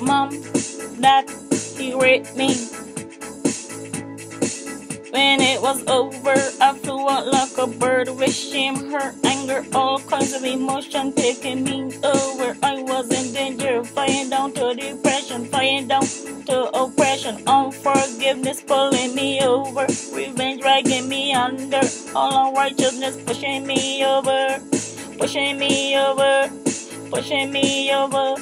Mom, Dad, he raped me. When it was over, I flew out like a bird with shame, hurt, anger, all kinds of emotion taking me over. I was in danger, flying down to depression, flying down to oppression, unforgiveness pulling me over, revenge dragging me under, all unrighteousness pushing me over, pushing me over, pushing me over.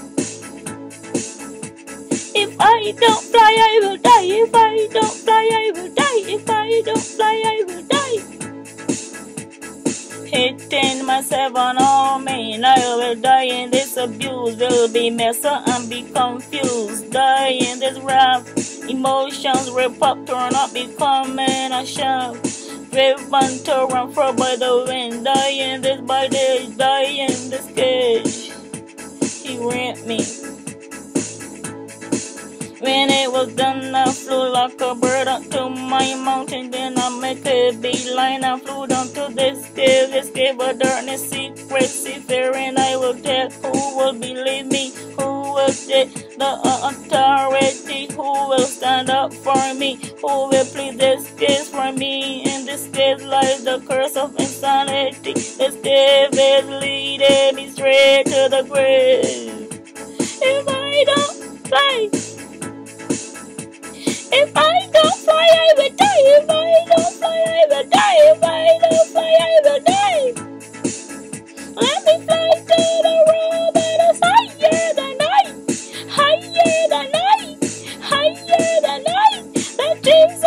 If I don't fly, I will die. If I don't fly, I will die. If I don't fly, I will die. Hitting myself on all men, I will die in this abuse. Will be messed up and be confused. Die in this wrath. Emotions rip up, turn up, becoming a shaft. Driven to run from by the wind. In this body, die When it was done, I flew like a bird up to my mountain. Then I make a beeline. I flew down to this cave, this cave of darkness, secret, seafaring. I will tell who will believe me, who will take the authority, who will stand up for me, who will plead this case for me. In this case lies the curse of insanity. This cave is leading me straight to the grave. Let